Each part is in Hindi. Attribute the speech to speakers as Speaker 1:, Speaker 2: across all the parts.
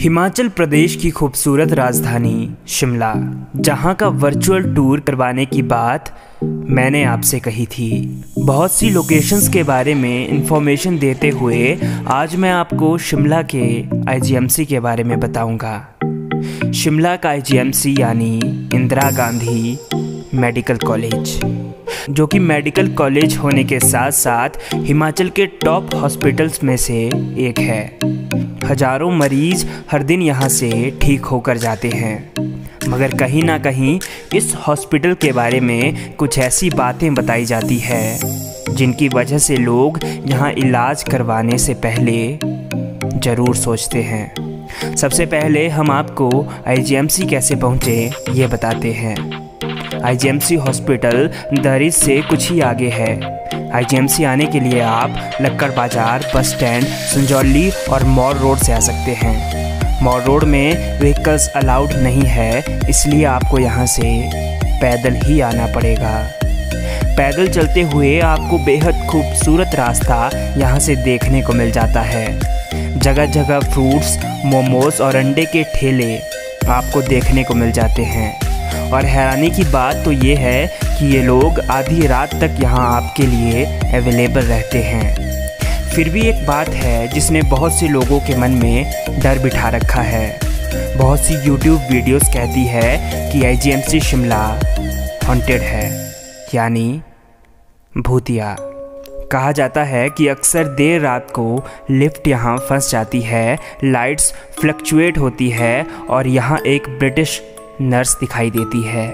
Speaker 1: हिमाचल प्रदेश की खूबसूरत राजधानी शिमला, जहाँ का वर्चुअल टूर करवाने की बात मैंने आपसे कही थी। बहुत सी लोकेशंस के बारे में इंफॉर्मेशन देते हुए आज मैं आपको शिमला के आईजीएमसी के बारे में बताऊँगा। शिमला का आईजीएमसी यानी इंदिरा गांधी मेडिकल कॉलेज, जो कि मेडिकल कॉलेज होने के साथ साथ हिमाचल के टॉप हॉस्पिटल्स में से एक है। हज़ारों मरीज़ हर दिन यहाँ से ठीक होकर जाते हैं। मगर कहीं ना कहीं इस हॉस्पिटल के बारे में कुछ ऐसी बातें बताई जाती है, जिनकी वजह से लोग यहाँ इलाज करवाने से पहले ज़रूर सोचते हैं। सबसे पहले हम आपको आईजीएमसी कैसे पहुँचे ये बताते हैं। आईजीएमसी हॉस्पिटल दरिज से कुछ ही आगे है। आईजीएमसी आने के लिए आप लक्कड़ बाज़ार, बस स्टैंड, संजौली और मॉल रोड से आ सकते हैं। मॉल रोड में व्हीकल्स अलाउड नहीं है, इसलिए आपको यहाँ से पैदल ही आना पड़ेगा। पैदल चलते हुए आपको बेहद खूबसूरत रास्ता यहाँ से देखने को मिल जाता है। जगह जगह फ्रूट्स, मोमोज और अंडे के ठेले आपको देखने को मिल जाते हैं। और हैरानी की बात तो ये है कि ये लोग आधी रात तक यहाँ आपके लिए अवेलेबल रहते हैं। फिर भी एक बात है जिसने बहुत से लोगों के मन में डर बिठा रखा है। बहुत सी यूट्यूब वीडियोस कहती है कि आईजीएमसी शिमला हॉन्टेड है, यानी भूतिया। कहा जाता है कि अक्सर देर रात को लिफ्ट यहाँ फंस जाती है लाइट्स फ्लक्चुएट होती है और यहाँ एक ब्रिटिश नर्स दिखाई देती है।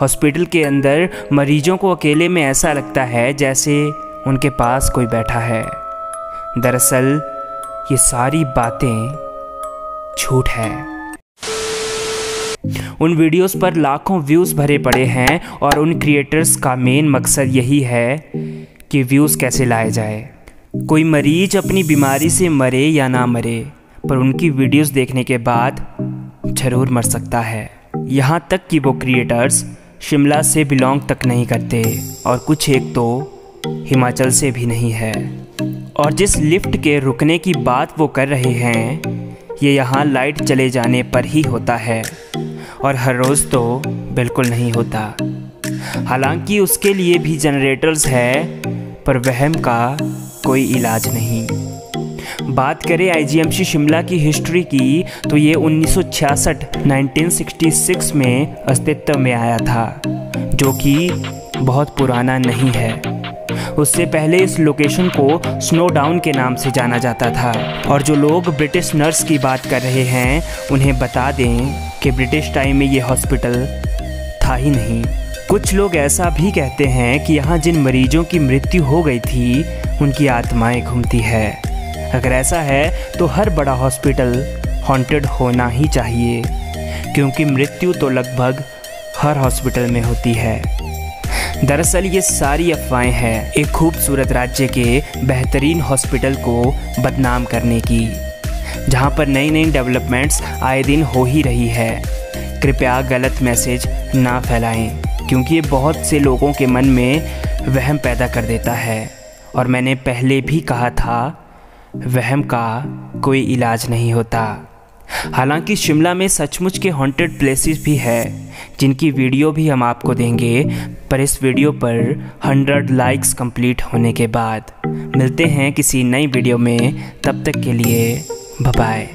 Speaker 1: हॉस्पिटल के अंदर मरीजों को अकेले में ऐसा लगता है जैसे उनके पास कोई बैठा है। दरअसल, ये सारी बातें झूठ है। उन वीडियोस पर लाखों व्यूज़ भरे पड़े हैं और उन क्रिएटर्स का मेन मकसद यही है कि व्यूज़ कैसे लाए जाए। कोई मरीज़ अपनी बीमारी से मरे या ना मरे, पर उनकी वीडियोस देखने के बाद ज़रूर मर सकता है। यहाँ तक कि वो क्रिएटर्स शिमला से बिलोंग तक नहीं करते और कुछ एक तो हिमाचल से भी नहीं है। और जिस लिफ्ट के रुकने की बात वो कर रहे हैं, ये यहाँ लाइट चले जाने पर ही होता है और हर रोज़ तो बिल्कुल नहीं होता। हालाँकि उसके लिए भी जनरेटर्स है, पर वहम का कोई इलाज नहीं। बात करें आईजीएमसी शिमला की हिस्ट्री की तो ये 1966 1966 में अस्तित्व में आया था, जो कि बहुत पुराना नहीं है। उससे पहले इस लोकेशन को स्नो डाउन के नाम से जाना जाता था, और जो लोग ब्रिटिश नर्स की बात कर रहे हैं, उन्हें बता दें कि ब्रिटिश टाइम में ये हॉस्पिटल था ही नहीं। कुछ लोग ऐसा भी कहते हैं कि यहाँ जिन मरीजों की मृत्यु हो गई थी, उनकी आत्माएँ घूमती है। अगर ऐसा है तो हर बड़ा हॉस्पिटल हॉन्टेड होना ही चाहिए, क्योंकि मृत्यु तो लगभग हर हॉस्पिटल में होती है। दरअसल ये सारी अफवाहें हैं एक खूबसूरत राज्य के बेहतरीन हॉस्पिटल को बदनाम करने की, जहाँ पर नई नई डेवलपमेंट्स आए दिन हो ही रही है। कृपया गलत मैसेज ना फैलाएँ, क्योंकि ये बहुत से लोगों के मन में वहम पैदा कर देता है, और मैंने पहले भी कहा था वहम का कोई इलाज नहीं होता। हालाँकि शिमला में सचमुच के हॉन्टेड प्लेसेस भी है, जिनकी वीडियो भी हम आपको देंगे, पर इस वीडियो पर 100 लाइक्स कंप्लीट होने के बाद। मिलते हैं किसी नई वीडियो में, तब तक के लिए बाय